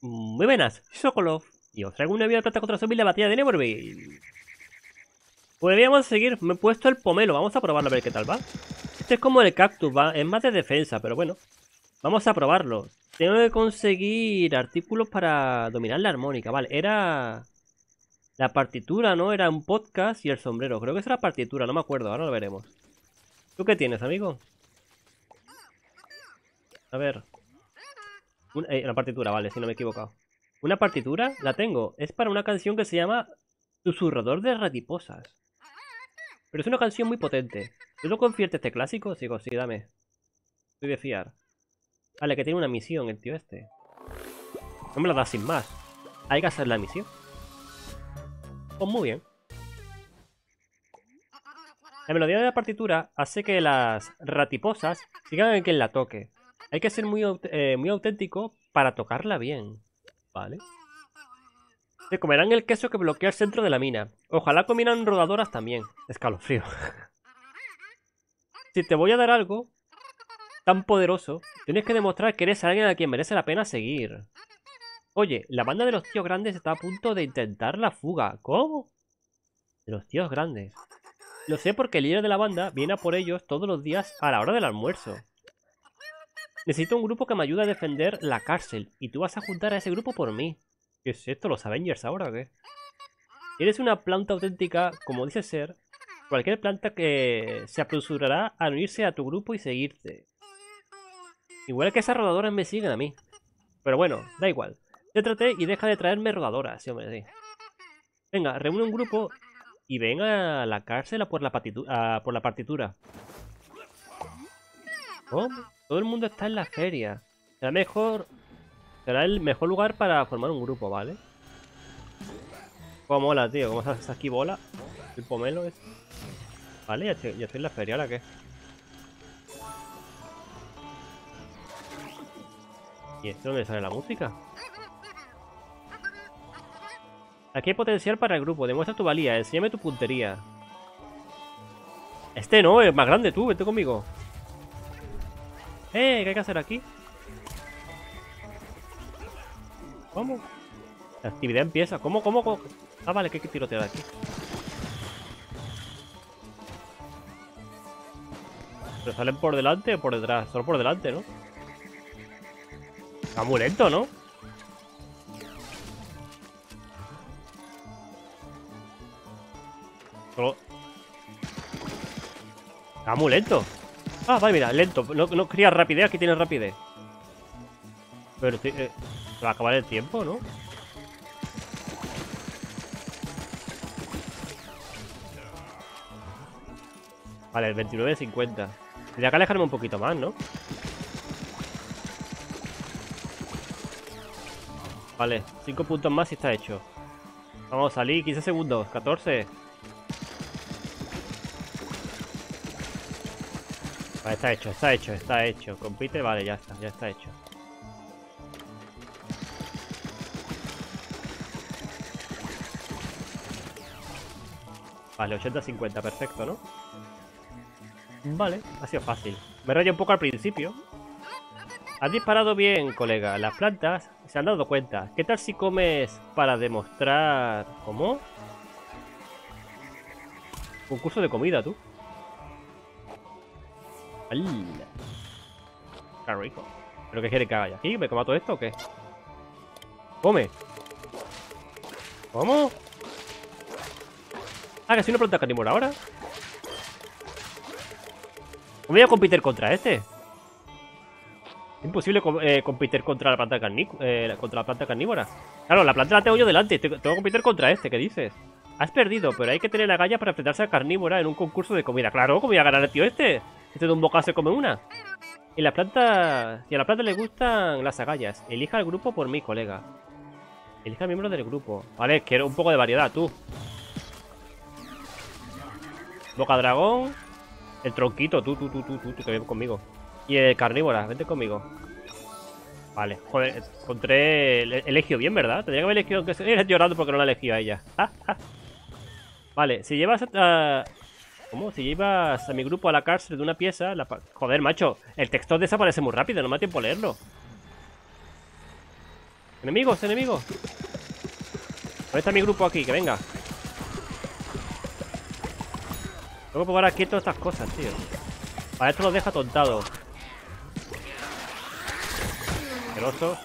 Muy buenas, Sokolov. Y os traigo una vida de plata contra zombies de la batalla de Neverville. Podríamos seguir, me he puesto el pomelo, vamos a probarlo a ver qué tal va. Este es como el cactus, es más de defensa, pero bueno. Vamos a probarlo. Tengo que conseguir artículos para dominar la armónica, vale. Era la partitura, ¿no? Era un podcast y el sombrero. Creo que es la partitura, no me acuerdo, ahora lo veremos. ¿Tú qué tienes, amigo? A ver. Una, eh, partitura, vale, si no me he equivocado. Una partitura, la tengo. Es para una canción que se llama Susurrador de Ratiposas. Pero es una canción muy potente. ¿Tú lo confiertes este clásico? Sigo, sí, dame. Estoy de fiar. Vale, que tiene una misión el tío este. No me la da sin más. Hay que hacer la misión. Pues muy bien. La melodía de la partitura hace que las ratiposas sigan en quien la toque. Hay que ser muy, eh, muy auténtico para tocarla bien. Vale. Se comerán el queso que bloquea el centro de la mina. Ojalá comieran rodadoras también. Escalofrío. si te voy a dar algo tan poderoso, tienes que demostrar que eres alguien a quien merece la pena seguir. Oye, la banda de los tíos grandes está a punto de intentar la fuga. ¿Cómo? De los tíos grandes. Lo sé porque el líder de la banda viene a por ellos todos los días a la hora del almuerzo. Necesito un grupo que me ayude a defender la cárcel y tú vas a juntar a ese grupo por mí. ¿Qué es esto? ¿Los Avengers ahora o qué? Eres una planta auténtica, como dice ser, cualquier planta que se apresurará a unirse a tu grupo y seguirte. Igual que esas rodadoras me siguen a mí. Pero bueno, da igual. Céntrate y deja de traerme rodadoras, sí, hombre, sí. Venga, reúne un grupo y ven a la cárcel a por la, por la partitura. ¿Cómo? Todo el mundo está en la feria. Será mejor Será el mejor lugar para formar un grupo, ¿vale? Cómo mola, tío. Cómo se aquí bola. El pomelo este. Vale, ya estoy, en la feria, ¿ahora qué? ¿Y esto dónde sale la música? Aquí hay potencial para el grupo. Demuestra tu valía. Enséñame tu puntería. Este no, es más grande tú. Vete conmigo. Eh, ¿qué hay que hacer aquí? ¿Cómo? La actividad empieza. ¿Cómo, cómo, cómo? Ah, vale, que hay que tirotear aquí. ¿Pero salen por delante o por detrás? Solo por delante, ¿no? Está muy lento, ¿no? Solo... Está muy lento. Ah, vale, mira, lento. No, no quería rapidez, aquí tiene rapidez. Pero... Eh, va a acabar el tiempo, ¿no? Vale, el 29.50. Tendría que alejarme un poquito más, ¿no? Vale, 5 puntos más y está hecho. Vamos a salir, 15 segundos, 14. Está hecho, está hecho, está hecho. Compite, vale, ya está, ya está hecho. Vale, 80-50, perfecto, ¿no? Vale, ha sido fácil. Me rayé un poco al principio. Has disparado bien, colega. Las plantas se han dado cuenta. ¿Qué tal si comes para demostrar... ¿Cómo? Un curso de comida, tú. Qué rico. ¿Pero qué quiere que haga aquí? ¿Me coma todo esto o qué? ¡Come! ¿Cómo? Ah, que soy una planta carnívora ahora. ¿Cómo voy a competir contra este? Es imposible eh, competir contra la planta eh, contra la planta carnívora. Claro, la planta la tengo yo delante. Tengo que competir contra este, ¿qué dices? Has perdido, pero hay que tener la galla para enfrentarse a carnívora en un concurso de comida. Claro, ¿cómo voy a ganar el tío este? Este de un bocado se come una. Y la planta... Si a la planta le gustan las agallas, elija el grupo por mí, colega. Elija al miembro del grupo. Vale, quiero un poco de variedad, tú. Boca dragón. El tronquito, tú, tú, tú, tú, tú, que vienes conmigo. Y el carnívora, vente conmigo. Vale, joder, encontré. He elegido bien, ¿verdad? Tendría que haber elegido que se llorando porque no la elegido a ella. Vale, si llevas a. ¿Cómo? Si llevas a mi grupo a la cárcel de una pieza. La... Joder, macho, el texto desaparece muy rápido, no me da tiempo a leerlo. Enemigos, enemigos. ¿Dónde está mi grupo aquí? Que venga. Tengo que probar aquí todas estas cosas, tío. Para esto los deja tontado. Asqueroso.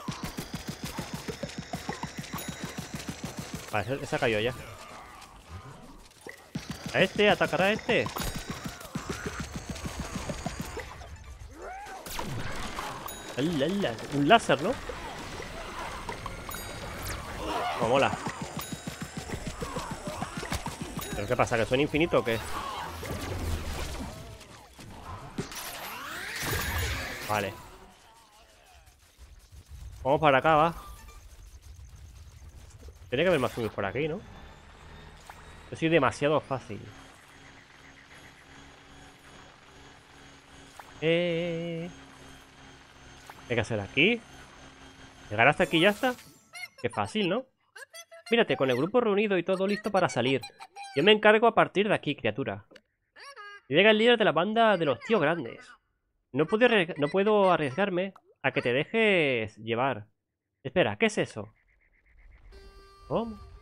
Vale, ese, ha caído ya. A este, atacará a este. Un láser, ¿no? Como mola. ¿Pero qué pasa? ¿Que son infinitos o qué? Vale. Vamos para acá, va. Tiene que haber más zombies por aquí, ¿no? Yo soy demasiado fácil. Eh... ¿Qué hay que hacer aquí? ¿Llegar hasta aquí ya está? Qué fácil, ¿no? Mírate, con el grupo reunido y todo listo para salir. Yo me encargo a partir de aquí, criatura. llega el líder de la banda de los tíos grandes. No puedo, no puedo arriesgarme a que te dejes llevar. Espera, ¿qué es eso? ¿Cómo?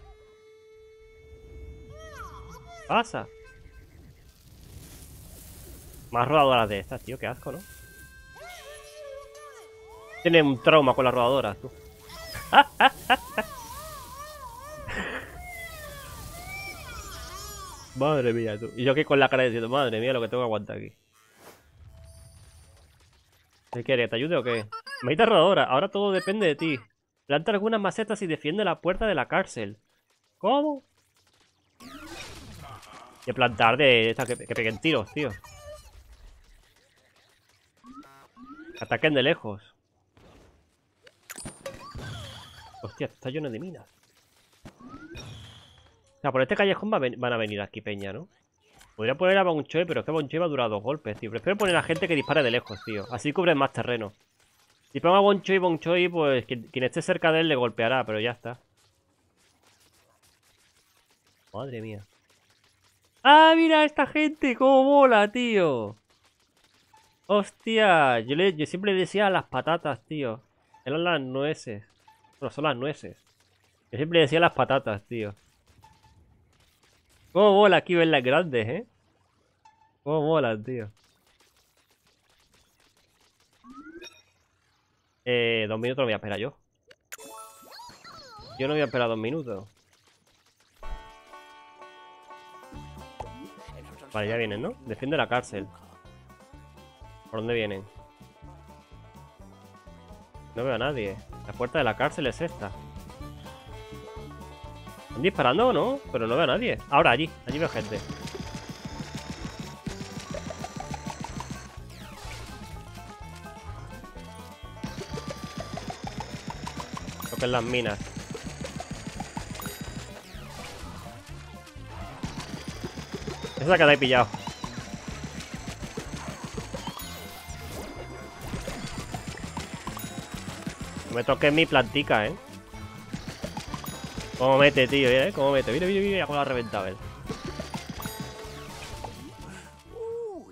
Pasa? Más rodadoras de estas, tío, qué asco, ¿no? Tiene un trauma con las rodadoras, tú. madre mía, tú. Y yo aquí con la cara diciendo, madre mía, lo que tengo que aguantar aquí. ¿Qué quieres? ¿Te ayude o qué? Maita rodadora, ahora todo depende de ti. Planta algunas macetas y defiende la puerta de la cárcel. ¿Cómo? Que plantar de estas que, peguen tiros, tío. Ataquen de lejos. Hostia, está lleno de minas. O sea, por este callejón van a venir aquí peña, ¿no? Podría poner a Bonchoy, pero es que va a durar dos golpes, tío. Prefiero poner a gente que dispare de lejos, tío. Así cubren más terreno. Si pongo a Bonchoy, Bonchoy, pues quien, quien esté cerca de él le golpeará, pero ya está. Madre mía. ¡Ah, mira esta gente! ¡Cómo mola, tío! Hostia, yo, le, yo siempre decía las patatas, tío. Eran las nueces. Bueno, son las nueces. Yo siempre decía las patatas, tío. Cómo mola aquí ver las grandes, ¿eh? Cómo mola, tío. Eh, dos minutos no voy a esperar yo. Yo no voy a esperar dos minutos. Vale, ya vienen, ¿no? Defiende la cárcel. ¿Por dónde vienen? No veo a nadie. La puerta de la cárcel es esta. ¿Están disparando o no? Pero no veo a nadie. Ahora, allí. Allí veo gente. Toquen las minas. La que la he pillado. No me toques mi plantica, ¿eh? ¿Cómo mete, tío? ¿eh? ¿Cómo mete? Mira, mira, mira cómo lo ha reventado él.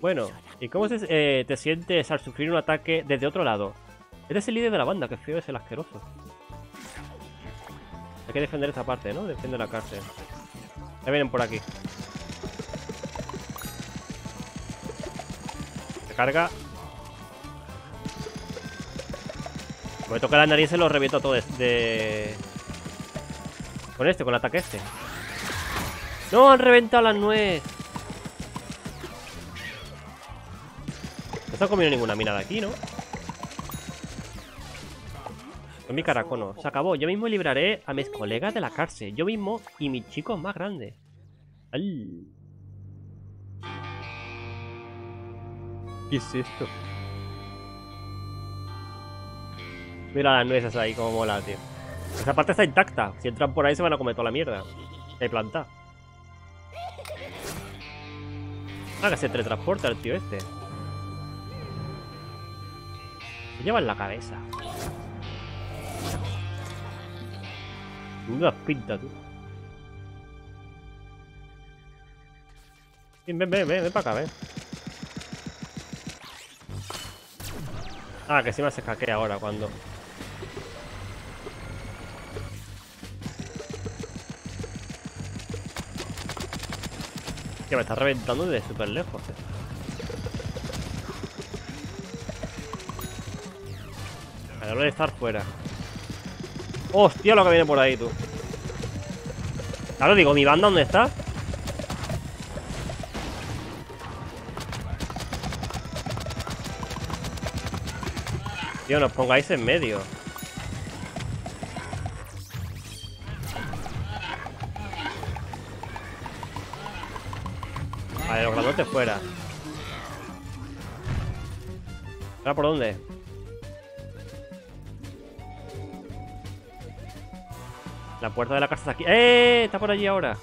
Bueno, ¿y cómo eh, te sientes al sufrir un ataque desde otro lado? Eres el líder de la banda, que feo es el asqueroso. Hay que defender esta parte, ¿no? Defiende la cárcel. Ya vienen por aquí. Carga. me toca la nariz se lo reviento todo de... Con este, con el ataque este. ¡No! Han reventado la nuez. No se ha comido ninguna mina de aquí, ¿no? Con mi caracono. Se acabó. Yo mismo libraré a mis colegas de la cárcel. Yo mismo y mis chicos más grandes. ¡Ay! ¿Qué es esto? Mira las nueces ahí, como mola, tío. Esa parte está intacta. Si entran por ahí se van a comer toda la mierda. Hay planta. Ah, que se teletransporta el tío este. Se lleva en la cabeza. Menuda pinta, tú. Ven, ven, ven, ven, para acá, ven. Ah, que encima se hackea ahora cuando... Que me está reventando desde súper lejos. Eh. Vale, de estar fuera. ¡Hostia lo que viene por ahí, tú! Claro, digo, ¿mi banda dónde está? Tío, nos pongáis en medio. Vale, los grandotes fuera. ¿Ahora por dónde? La puerta de la casa está aquí. ¡Eh! Está por allí ahora.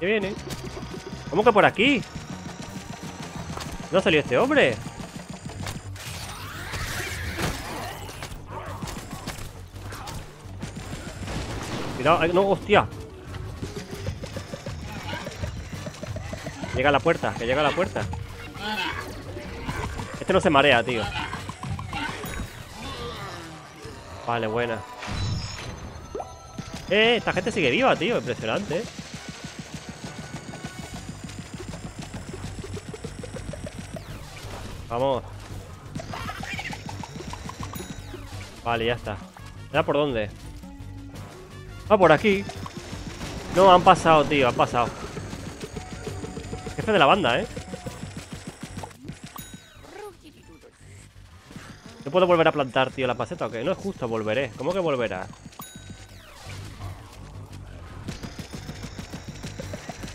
¿Qué viene? ¿Cómo que por aquí? ¿No ha salido este hombre? Cuidado, no, hostia. Llega a la puerta, que llega a la puerta. Este no se marea, tío. Vale, buena. Eh, esta gente sigue viva, tío. Impresionante, eh. Vamos. Vale, ya está. ¿Ya por dónde? Ah, por aquí. No, han pasado, tío, han pasado. Jefe de la banda, ¿eh? ¿No puedo volver a plantar, tío, la paseta o qué? No es justo, volveré. ¿Cómo que volverá?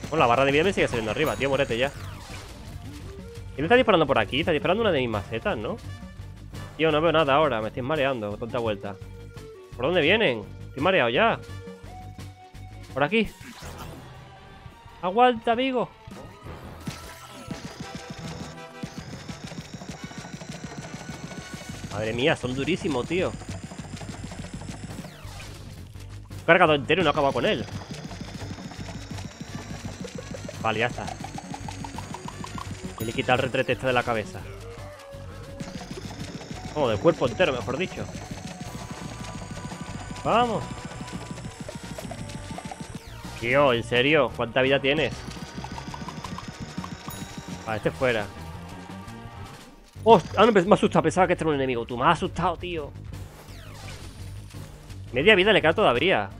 Bueno, la barra de vida me sigue saliendo arriba, tío, muérete ya. ¿Quién está disparando por aquí? Está disparando una de mis macetas, ¿no? Tío, no veo nada ahora, me estoy mareando, tonta vuelta. ¿Por dónde vienen? Estoy mareado ya. Por aquí. Aguanta, amigo. Madre mía, son durísimos, tío. Cargado entero y no he acabado con él. Vale, ya está. Y le quita el retrete este de la cabeza. Como del cuerpo entero, mejor dicho. Vamos. Tío, ¿en serio? ¿Cuánta vida tienes? Vale, este fuera. ¡Hostia! Ah, no, me. Pensaba que este era un enemigo. Tú me has asustado, tío. Media vida le queda todavía.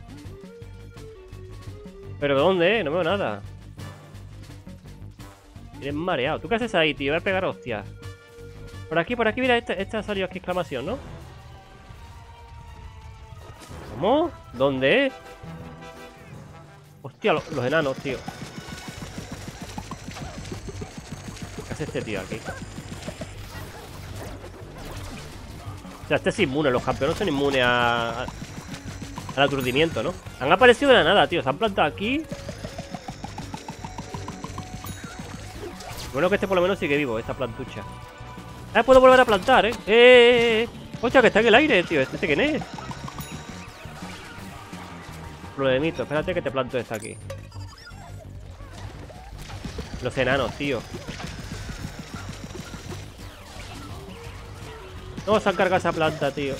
¿Pero de dónde, eh? No veo nada. Eres mareado. ¿Tú qué haces ahí, tío? Voy a pegar hostias. Por aquí, por aquí, mira, este ha salido aquí exclamación, ¿no? ¿Cómo? ¿Dónde? Hostia, lo- los, enanos, tío. ¿Qué hace este tío aquí? O sea, este es inmune, los campeones son inmunes a, al aturdimiento, ¿no? Han aparecido de la nada, tío. Se han plantado aquí. Bueno que este por lo menos sigue vivo, esta plantucha. Ah, puedo volver a plantar, ¿eh? ¡Eh, eh, eh! ¡Hostia, que está en el aire, tío! ¿Este, este quién es? Problemito. Espérate que te planto esta aquí. Los enanos, tío. No, se han cargado esa planta, tío.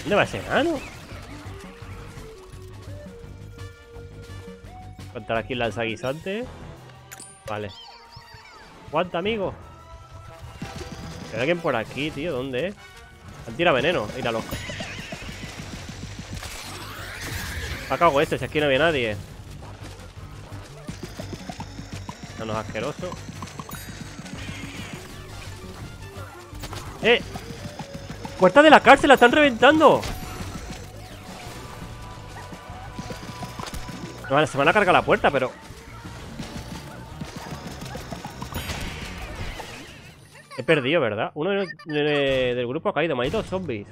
¿Dónde va ese enano? Plantar aquí el lanzaguisante. Vale. Aguanta, amigo. Hay alguien por aquí, tío. ¿Dónde? Han tirado veneno. Míralo. Me cago este, si aquí no había nadie. No, no es asqueroso. ¡Eh! ¡Puerta de la cárcel! ¡La están reventando! No, se van a cargar la puerta, pero... He perdido, ¿verdad? Uno de- de- del grupo ha caído. Malditos zombies.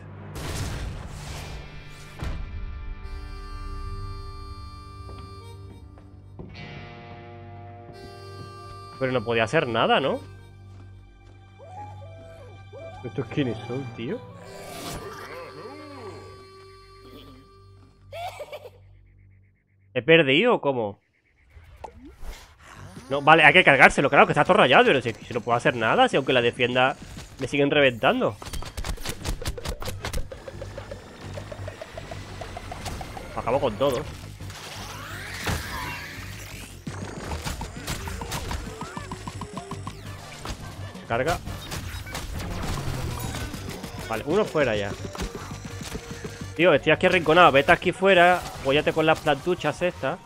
Pero no podía hacer nada, ¿no? ¿Estos quiénes son, tío? ¿He perdido o cómo? No, vale, hay que cargárselo, claro, que está todo rayado, pero si, si no puedo hacer nada, si aunque la defienda me siguen reventando. Acabo con todos. Carga. Vale, uno fuera ya. Tío, estoy aquí arrinconado. Vete aquí fuera. Apóyate con las plantuchas estas.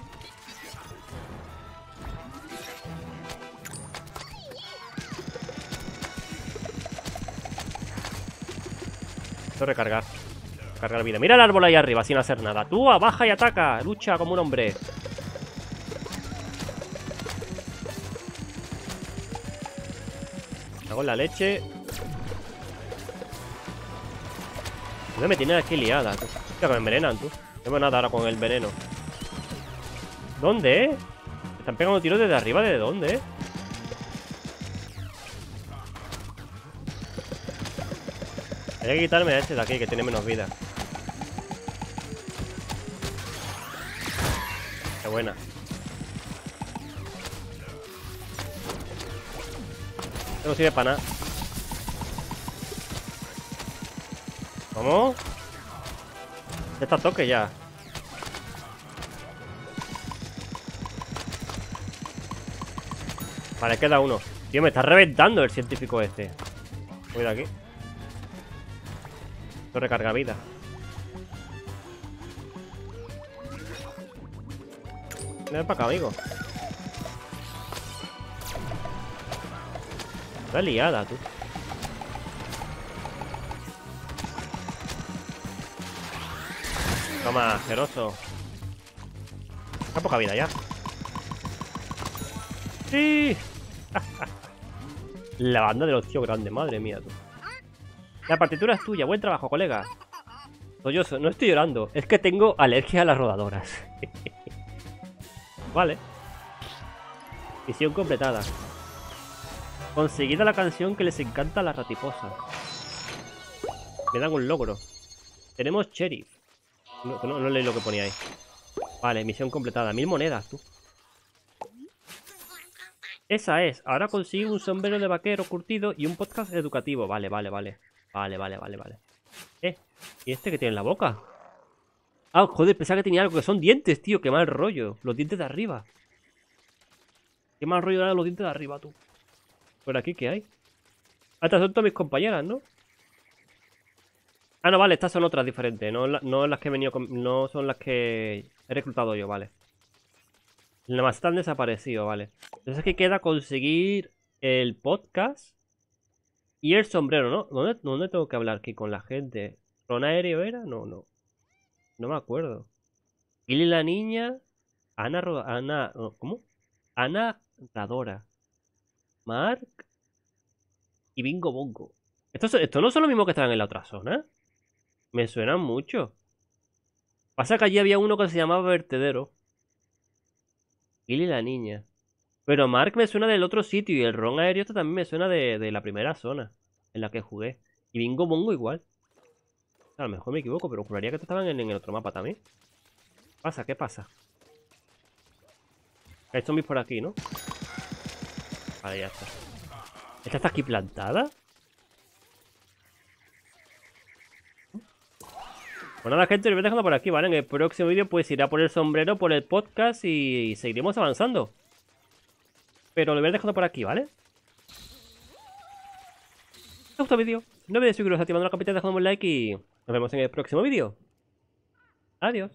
Esto recargar. Cargar vida. Mira el árbol ahí arriba sin hacer nada. Tú, baja y ataca. Lucha como un hombre. Hago la leche. No me tienen aquí liada, tú. que me envenenan, tú. No tengo nada ahora con el veneno. ¿Dónde? Me están pegando tiros desde arriba. ¿De dónde? Hay que quitarme a este de aquí, que tiene menos vida. Qué buena. No sirve para nada. ¿Cómo? Ya está toque ya. Vale, queda uno. Tío, me está reventando el científico este. Voy de aquí. Esto recarga vida. Ven para acá, amigo. Está liada, tú. Toma, asqueroso. Está poca vida ya. ¡Sí! La banda de los tíos grandes, madre mía, tú. La partitura es tuya, buen trabajo, colega. Sollozo, no estoy llorando, es que tengo alergia a las rodadoras. vale. Misión completada. Conseguida la canción que les encanta a las ratiposas. Me dan un logro. Tenemos sheriff. No, leí lo que ponía ahí. Vale, misión completada. Mil monedas, tú. Esa es. Ahora consigo un sombrero de vaquero curtido y un podcast educativo. Vale, vale, vale. Vale, vale, vale, vale. Eh, ¿y este que tiene en la boca? Ah, joder, pensaba que tenía algo que son dientes, tío. Qué mal rollo. Los dientes de arriba. Qué mal rollo eran los dientes de arriba, tú. ¿Por aquí qué hay? Estas son todas mis compañeras, ¿no? Ah, no, vale, estas son otras diferentes. No, las que he venido con, No son las que he reclutado yo, vale. Nada más están desaparecidos, vale. Entonces aquí queda conseguir el podcast y el sombrero, ¿no? ¿Dónde, ¿Dónde, tengo que hablar aquí con la gente? ¿Ron aéreo era? No, no. No me acuerdo. y la niña. Ana Ana. ¿Cómo? Ana Radora. Mark. Y Bingo Bongo. ¿Esto, ¿Esto no son lo mismo que estaban en la otra zona? Me suenan mucho. Pasa que allí había uno que se llamaba Vertedero. Billy la niña. Pero Mark me suena del otro sitio y el Ron aéreo este también me suena de, la primera zona en la que jugué. Y Bingo Bongo igual. A lo mejor me equivoco, pero juraría que estaban en, el otro mapa también. ¿Qué pasa? ¿Qué pasa? Hay zombies por aquí, ¿no? Está. ¿Esta está aquí plantada? Bueno, la gente, lo voy dejando por aquí, ¿vale? En el próximo vídeo pues irá por el sombrero, por el podcast y seguiremos avanzando. Pero lo voy dejando por aquí, ¿vale? ¿Te gustó el vídeo? No olvides suscribiros activando la campanita, dejando un like y nos vemos en el próximo vídeo. Adiós.